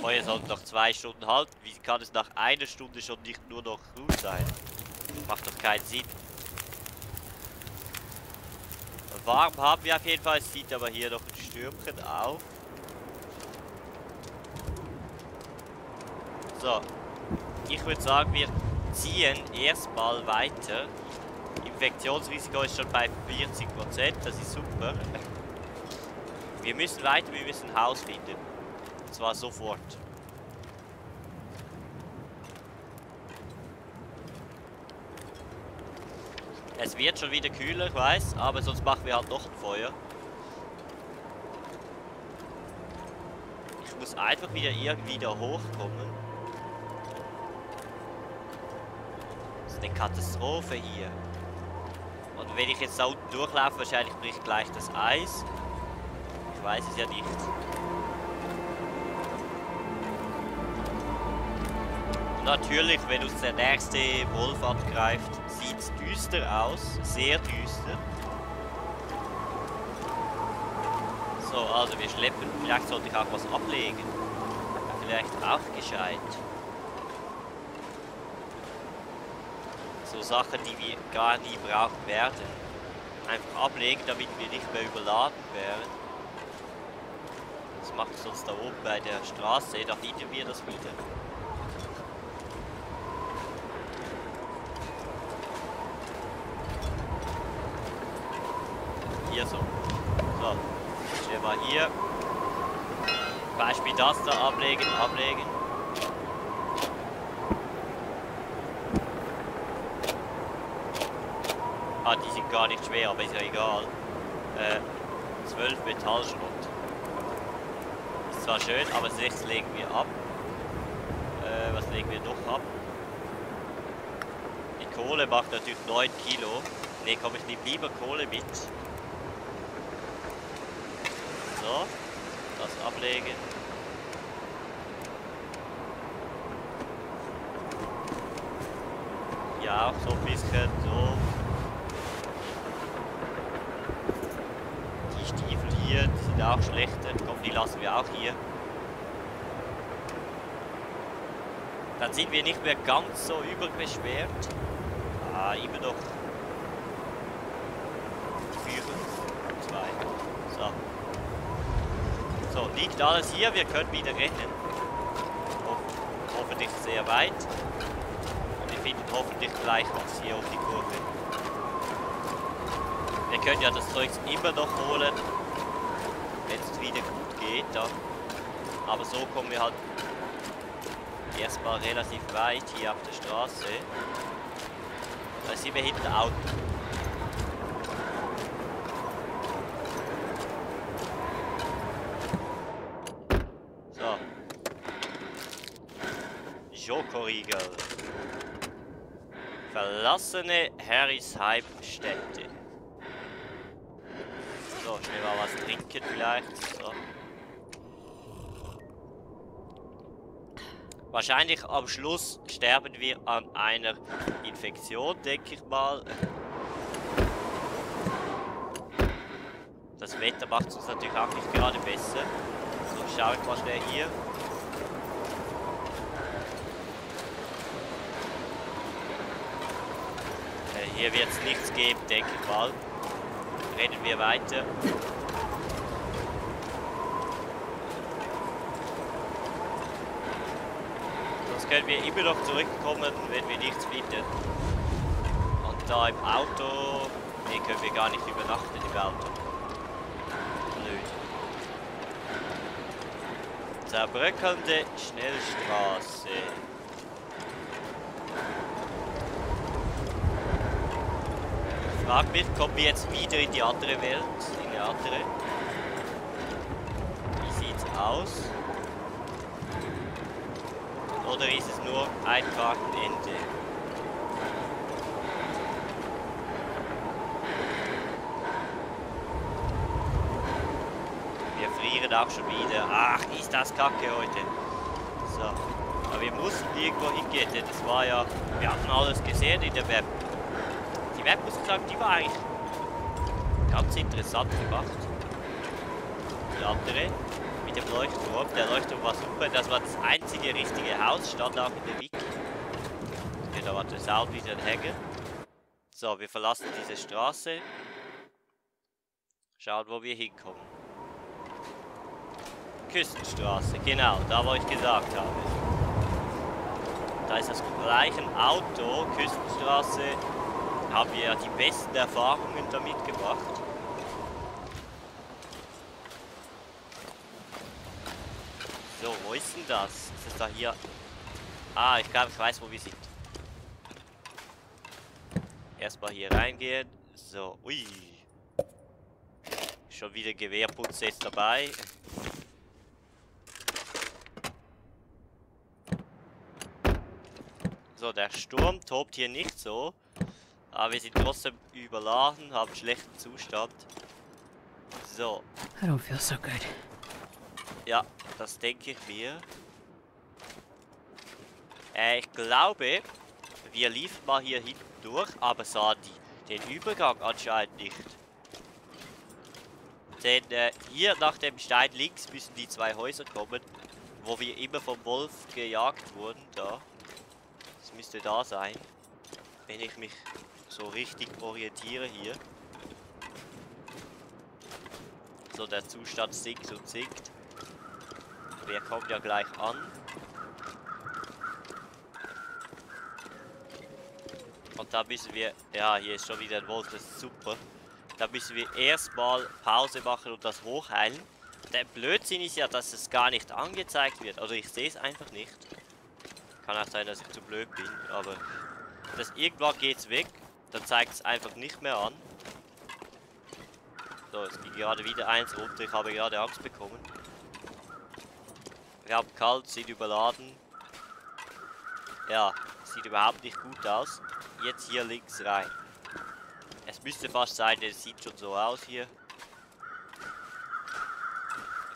Feuer sollte noch zwei Stunden halten. Wie kann es nach einer Stunde schon nicht nur noch grün sein? Macht doch keinen Sinn. Warm haben wir auf jeden Fall. Es sieht aber hier noch ein Stürmchen auf. So. Ich würde sagen, wir ziehen erstmal weiter. Infektionsrisiko ist schon bei 40%. Das ist super. Wir müssen weiter, wir müssen ein Haus finden. Und zwar sofort. Es wird schon wieder kühler, ich weiß, aber sonst machen wir halt noch ein Feuer. Ich muss einfach wieder irgendwie da hochkommen. Das ist eine Katastrophe hier. Und wenn ich jetzt da unten durchlaufe, wahrscheinlich bricht gleich das Eis. Ich weiß es ja nicht. Natürlich, wenn uns der nächste Wolf angreift, sieht es düster aus. Sehr düster. So, also wir schleppen. Vielleicht sollte ich auch was ablegen. Vielleicht auch gescheit. So Sachen, die wir gar nie brauchen werden. Einfach ablegen, damit wir nicht mehr überladen werden. Das macht es uns da oben bei der Straße, da finden wir das wieder. Hier so. So. Stellen wir hier. Beispiel das da ablegen, ablegen. Ah, die sind gar nicht schwer, aber ist ja egal. Äh, 12 Metallschrott. Ist zwar schön, aber 6 legen wir ab. Äh, was legen wir noch ab? Die Kohle macht natürlich 9 Kilo. Ne, komm, ich nehme lieber Kohle mit. So, das ablegen. Ja, so ein bisschen so. Die Stiefel hier, die sind auch schlechter. Komm, die lassen wir auch hier. Dann sind wir nicht mehr ganz so überbeschwert. Ah, immer noch. Führen. Zwei. So. So, liegt alles hier. Wir können wieder rennen. Ho hoffentlich sehr weit. Und wir finden hoffentlich gleich was hier um die Kurve. Wir können ja das Zeugs immer noch holen. Wenn es wieder gut geht, dann. Aber so kommen wir halt erstmal relativ weit hier auf der Straße. Da sind wir hinten Auto. So. Schokoriegel. Verlassene Harrisheim-Städte. So, schnell mal was trinken vielleicht. So. Wahrscheinlich am Schluss sterben wir an einer Infektion, denke ich mal. Das Wetter macht es uns natürlich auch nicht gerade besser. So, schau ich mal schnell hier. Hier wird es nichts geben, denke ich mal. Rennen wir weiter. Sonst können wir immer noch zurückkommen, wenn wir nichts finden. Und da im Auto, nee, können wir gar nicht übernachten im Auto. Blöd. Zerbröckelnde Schnellstraße. Frag mich, kommen wir jetzt wieder in die andere Welt? In die andere? Wie sieht's aus? Oder ist es nur ein Kartenende? Wir frieren auch schon wieder. Ach, ist das kacke heute. So. Aber wir mussten irgendwo hingehen, denn es war ja... Wir hatten alles gesehen in der Web. Web, muss ich sagen, die war eigentlich ganz interessant gemacht. Die andere mit dem Leuchtturm. Der Leuchtturm war super. Das war das einzige richtige Haus, stand auch in der Wiki. Okay, da war der Sound wieder ein Hängen. So, wir verlassen diese Straße. Schauen, wo wir hinkommen. Küstenstraße, genau, da wo ich gesagt habe. Da ist das gleiche Auto, Küstenstraße, haben wir ja die besten Erfahrungen damit gemacht. So, wo ist denn das? Ist das da hier? Ah, ich glaube, ich weiß, wo wir sind. Erstmal hier reingehen. So, ui. Schon wieder Gewehrputz jetzt dabei. So, der Sturm tobt hier nicht so. Aber wir sind trotzdem überladen, haben schlechten Zustand. So. I don't feel so good. Ja, das denke ich mir. Äh, ich glaube, wir liefen mal hier hinten durch, aber sahen die, den Übergang anscheinend nicht. Denn äh, hier nach dem Stein links müssen die zwei Häuser kommen, wo wir immer vom Wolf gejagt wurden, da. Das müsste da sein, wenn ich mich so richtig orientiere hier. So, der Zustand sinkt und sinkt. Der kommt ja gleich an. Und da müssen wir... Ja, hier ist schon wieder ein Wolf, das ist super. Da müssen wir erstmal Pause machen und das hochheilen. Der Blödsinn ist ja, dass es gar nicht angezeigt wird. Also ich sehe es einfach nicht. Kann auch sein, dass ich zu blöd bin, aber... Das irgendwann geht's weg. Dann zeigt es einfach nicht mehr an. So, es geht gerade wieder eins runter. Ich habe gerade Angst bekommen. Wir haben kalt, sind überladen. Ja, sieht überhaupt nicht gut aus. Jetzt hier links rein. Es müsste fast sein, es sieht schon so aus hier.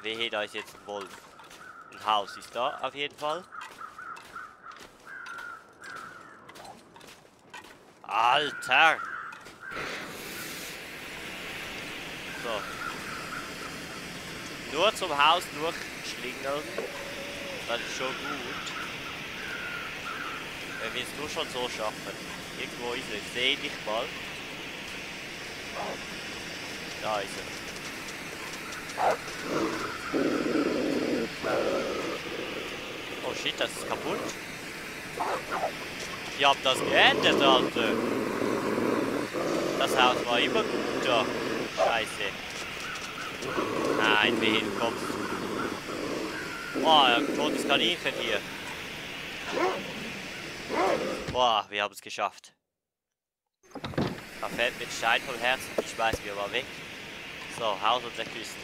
Wehe, da ist jetzt ein Wolf. Ein Haus ist da auf jeden Fall. Alter! So. Nur zum Haus durchschlingeln. Das ist schon gut. Wenn wir es nur schon so schaffen. Irgendwo ist er. Ich sehe dich mal. Da ist er. Oh shit, das ist kaputt. Ich hab das geändert, Alter. Das Haus war immer gut da. Scheiße. Nein, wehe, du kommst. Boah, ein totes Kaninchen hier. Boah, wir haben es geschafft. Da fällt ein Stein vom Herzen, die schmeißen wir mal weg. So, Haus und der Küste.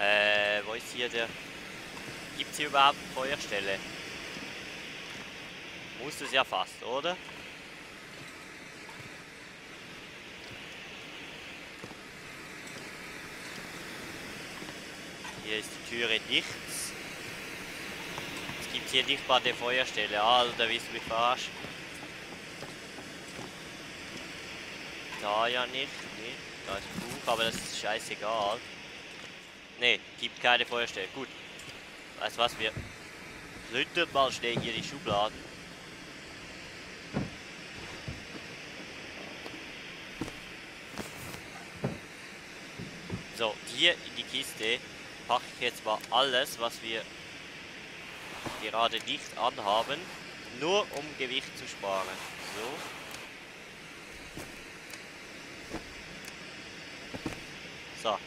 Äh, wo ist hier der... Gibt es hier überhaupt eine Feuerstelle? Muss es ja fast, oder? Hier ist die Türe nichts. Es gibt hier nicht mal eine Feuerstelle. Alter, willst du mich verarschen? Da ja nicht. Nee, da ist ein Buch, aber das ist scheißegal. Ne, gibt keine Feuerstelle. Gut. Weißt du was, wir plündern mal schnell hier die Schubladen. So, hier in die Kiste packe ich jetzt mal alles, was wir gerade nicht anhaben, nur um Gewicht zu sparen. So. So.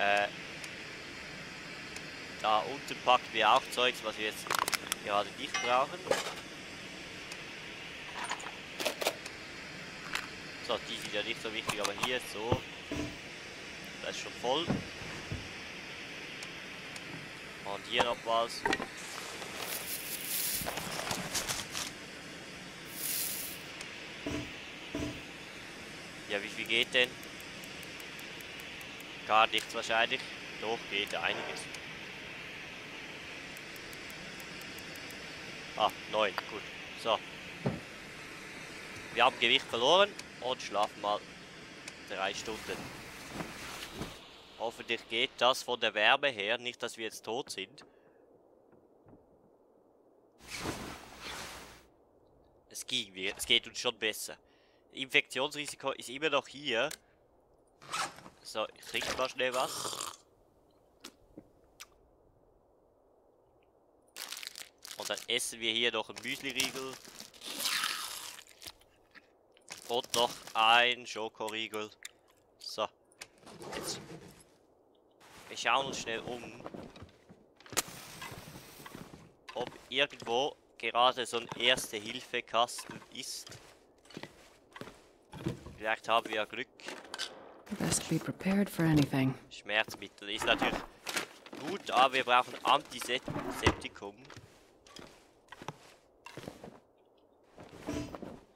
Äh, da unten packen wir auch Zeugs, was wir jetzt gerade nicht brauchen. So, die sind ja nicht so wichtig, aber hier so. Das ist schon voll. Und hier noch was. Ja, wie viel geht denn? Gar nichts wahrscheinlich. Doch, geht einiges. Ah, 9, gut. So. Wir haben Gewicht verloren und schlafen mal drei Stunden. Hoffentlich geht das von der Wärme her, nicht dass wir jetzt tot sind. Es ging, es geht uns schon besser. Infektionsrisiko ist immer noch hier. So, ich trinke mal schnell was. Und dann essen wir hier noch einen Müsli-Riegel. Und noch ein Schokoriegel. So. Jetzt. Wir schauen uns schnell um. Ob irgendwo gerade so ein Erste-Hilfe-Kasten ist. Vielleicht haben wir ja Glück. Best be prepared for anything. Schmerzmittel ist natürlich gut, aber wir brauchen Antiseptikum.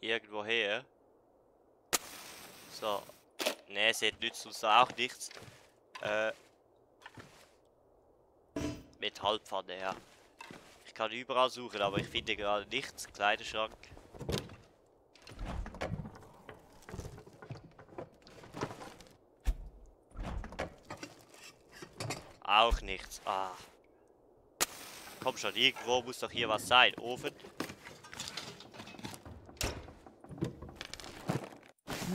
Irgendwo So. Ne, es nützt uns auch nichts. Äh. Metallpfanne, ja. Ich kann überall suchen, aber ich finde gerade nichts. Kleiderschrank. Auch nichts. Ah. Komm schon, irgendwo muss doch hier was sein. Ofen.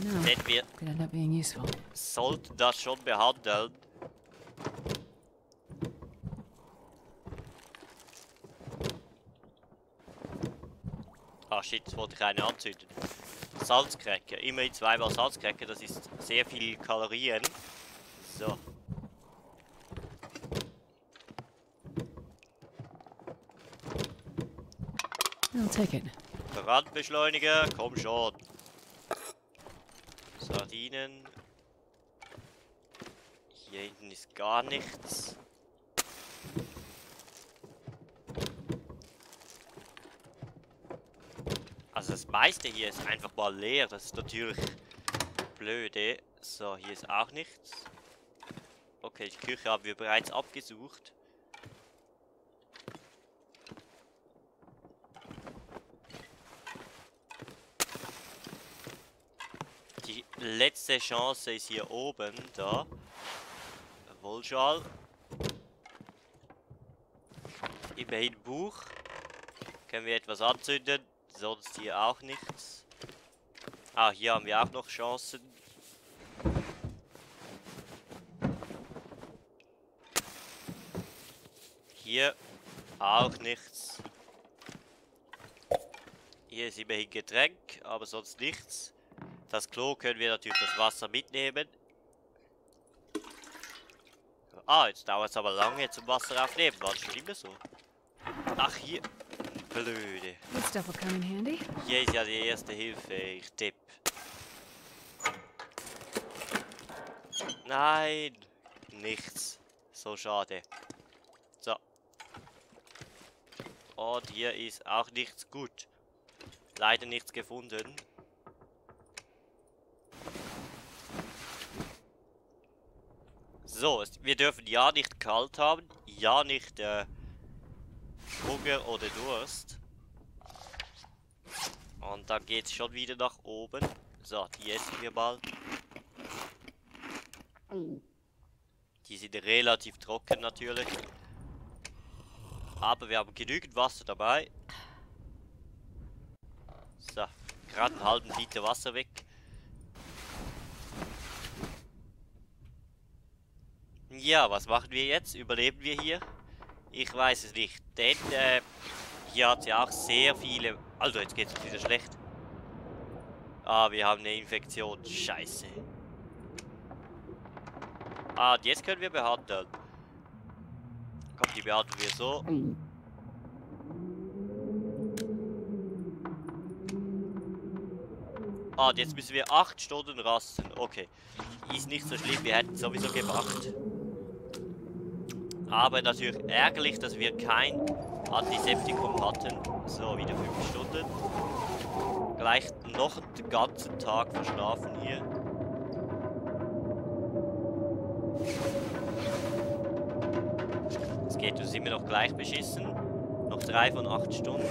Denn wir sollten das schon behandeln. Ah shit, jetzt wollte ich eine anzünden. Salzcracker. Immerhin zweimal Salzcracker, das ist sehr viel Kalorien. So. I'll take it. Brandbeschleuniger, komm schon. Sardinen. Hier hinten ist gar nichts. Also das meiste hier ist einfach mal leer. Das ist natürlich blöde. So, hier ist auch nichts. Okay, die Küche haben wir bereits abgesucht. Die letzte Chance ist hier oben, da. Wollschal. Immerhin Buch. Können wir etwas anzünden? Sonst hier auch nichts. Ah, hier haben wir auch noch Chancen. Hier auch nichts. Hier ist immerhin Getränk, aber sonst nichts. Das Klo können wir natürlich das Wasser mitnehmen. Ah, jetzt dauert es aber lange zum Wasser aufnehmen. War das schon immer so? Ach, hier. Blöde. Hier ist ja die erste Hilfe. Ich tipp. Nein. Nichts. So schade. So. Und hier ist auch nichts gut. Leider nichts gefunden. So, wir dürfen ja nicht kalt haben, ja nicht äh, Hunger oder Durst. Und dann geht es schon wieder nach oben. So, die essen wir mal. Die sind relativ trocken natürlich. Aber wir haben genügend Wasser dabei. So, gerade einen halben Liter Wasser weg. Ja, was machen wir jetzt? Überleben wir hier? Ich weiß es nicht, denn äh, hier hat ja auch sehr viele... Also, jetzt geht es wieder schlecht. Ah, wir haben eine Infektion. Scheiße. Ah, jetzt können wir behandeln. Komm, die behandeln wir so. Ah, jetzt müssen wir 8 Stunden rasten. Okay. Ist nicht so schlimm, wir hätten sowieso gemacht. Aber natürlich ärgerlich, dass wir kein Antiseptikum hatten. So, wieder 5 Stunden. Gleich noch den ganzen Tag verschlafen hier. Es geht uns immer noch gleich beschissen. Noch 3 von 8 Stunden.